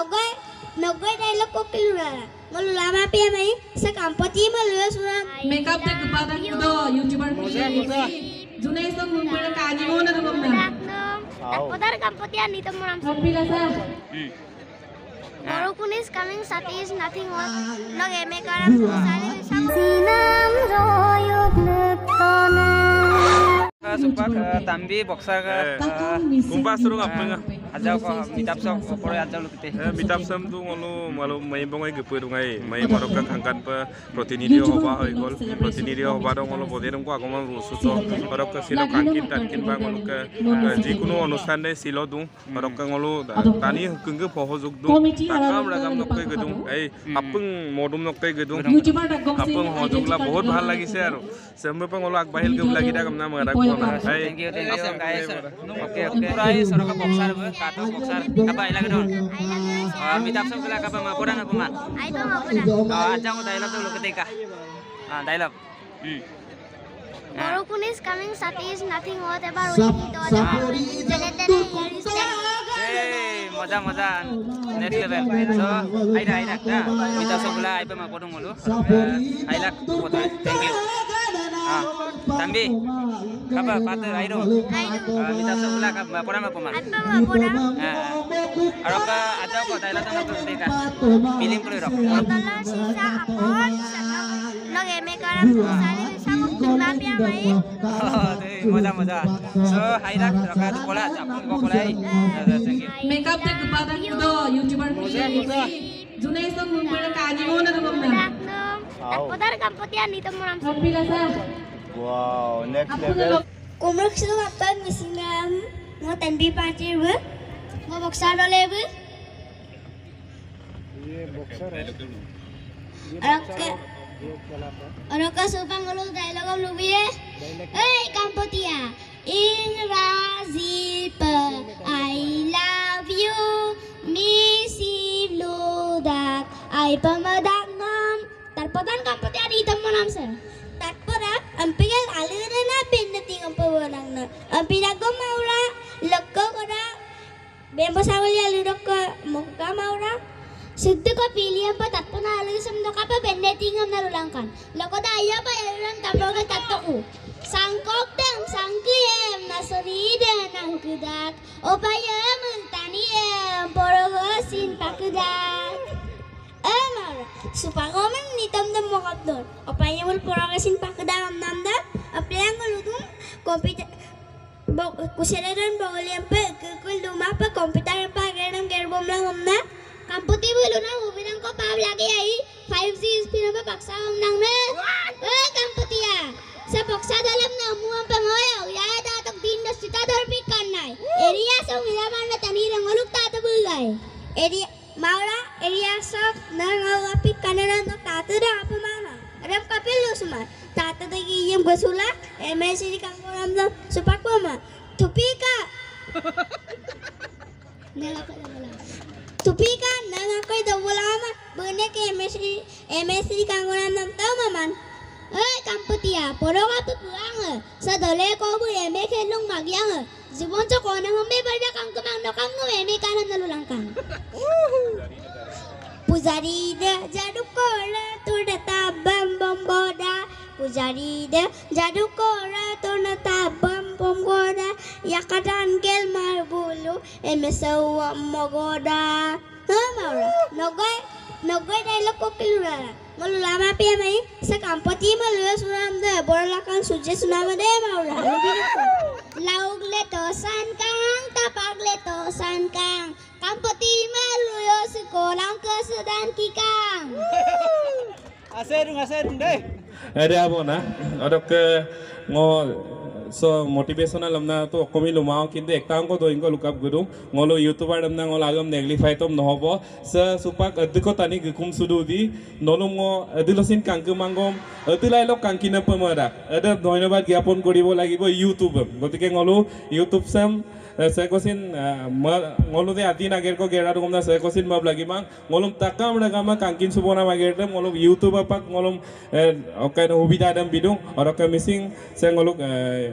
Mogoy, mogoy dahil ko pilurara. Malulama pa yung may sa kampo ti malulas Makeup te kupatak kudo, YouTuber kudo. Junay sa mumpara kani mo na rumam na. Takpodar kampo ti ani to muram. Happy lasa. Morokun is coming, Sati is nothing on. Nog eme karam sari sa. Sinam royog nutona. Supak tambi boksa ka. Kumpas rung apa enggak? nga ajau ko mitap sok pore ajau lukte mitap sam tu ngolu malu mai bongai gepe dungai mai marok ka khangkan pa protinidhi hoba hoi gol protinidhi hoba dong ngolu boderum ko agama rusu to marok ka silo kankin tankin ba ngolu ka jikono অনুষ্ঠান dai silo du marok ka ngolu tani kungge pohojok du takam ragam nokai gedung ei apung modum nokai gedung YouTuber ta gong apong সহযোগলা বহুত ভাল লাগিছে আৰু চেম্বে পং অলপ আগবাঢ়িল গৈ লাগি থাকম না মই thank you thank you guys oke oke prai sorok boksar be katu muksar kapa ilang don mitap sum kila kapa ma kurang apa man ajang udah ilang tuh lu ketika ah dialog Barukun is coming, Sati is nothing worth about only to other Moza moza, next level. So, aida aida, kita kita sebelah, ayo mau potong dulu. Aida, potong. Thank you. தம்பி கப்பா பார்த்து ஐநூறு விதாசுலா கப்பா போடாம போமா আর অকা আজা কো তাইলা তো নকল দেখা ফিলিম করে রক তালা সিসা আপন লগে মে কারাম সালে সাগো তুমা পিয়া মাই মজা মজা সো হাইরা রকা তো কোলা আপন কো কোলাই মেকআপ তে বাদা কুদো ইউটিউবার কি जुनै सङ्ग मुनबाट कानी हो न त मम्मी राख्नु पदार काम पत्या नि त मराम सपिला सा Wow, next level. sido kapag misinam mo tanbi party bu mo boxar dole bu Arok Arok ka supang gulo dialog ang lubi eh Hey Kampotia In Razipa I love you Missy Ludak I pamadak nam Tarpotan Kampotia dito mo nam sir Tarpora ang pigal alira na pinating ang pawanang na ang pinago maura lakko ko na Bembo sawali alirok ko mukha maura Siddhi ko pilihan pa tatpo na alagay sa mga kapa bendetingam na rulangkan. Loko daya pa ilan tabaga tatto ko. Sangkok dang sangkiyem na sarida ng kudak. O payam ang taniyem porogosin pakudak. Eleanor. Su pagomen nitandam mokador. Opayamul porogasin pakadam namdam. Aprianguludum computer කුසලරන් බෝලියම්ප කකුල් දුමප කොම්පිටර් පාගනම් ගෙරබොම්ල හොන්න කම්පති බුලුන උවිරං කොපාවලගේ ඇයි 5G ස්පිනම පක්ෂා හොන්නම ඔය කම්පතියා ස පක්ෂා දලම් නමුම් පමෝය උයා දාතක් දින්න සිතා දොරපි කන්නයි එරියා සෝ විදමන්න තනීරන් ඔලුක් තාත බුල්ලයි එරි මවලා areas of Nangawapi Kannada no Tatada Apamana. Aram Kapilu Sumar. Tatada Giyam Basula, eh, MSC Kanguram no Supakoma. Tupika. Tupika Nangakoy the Wulama, Buneke MSC MSC Kanguram eh, no Tamaman. Ơi eh, Campuchia, Poroga tu pulang, sa dole ko bu eme kelung magyang. Zibon cho ko na humbe ba da kang kumang no kang no eme kanan. Pujarida jadu kora tuna tabam bomboda Pujarida jadu kora tuna tabam bomboda Ya kadan gel marbulu eme sewa mogoda Tama ora, nogoy, nogoy dai loko kilurara Malu lama pia mai, sekampati malu sunam de Borla kan suje sunam de maura, lebih dekat Aserung, aserung deh. Ada apa na? Ada ke ngo so motivation আপনাৰ অকমি লুমাও কিন্তু এটা অংক দৈংক লুকআপ গুৰু গলো ইউটিউবাৰ আপোনাৰ গল আগম নেগলিফাই তম নহ'ব সে সুপাক অধিক টানি গুকুম চুদু দি নলো মদিলচিন কাংকু মাংগম অদিলাই লোক কাংকি নাপাম এটা এটা ধন্যবাদ জ্ঞাপন কৰিব লাগিব ইউটিউব গতিকে গলো ইউটিউব চাম সে কচিন গলো যে আদি নাগের কো গেড়া রকম না সে কচিন বাপ লাগি মা গলম টাকা মড়া গামা কাঙ্কিন সুবো না মাগের রে মলম ইউটিউব আপাক মলম অকাইন সুবিধা দাম বিদু অরকা মিসিং সে গলুক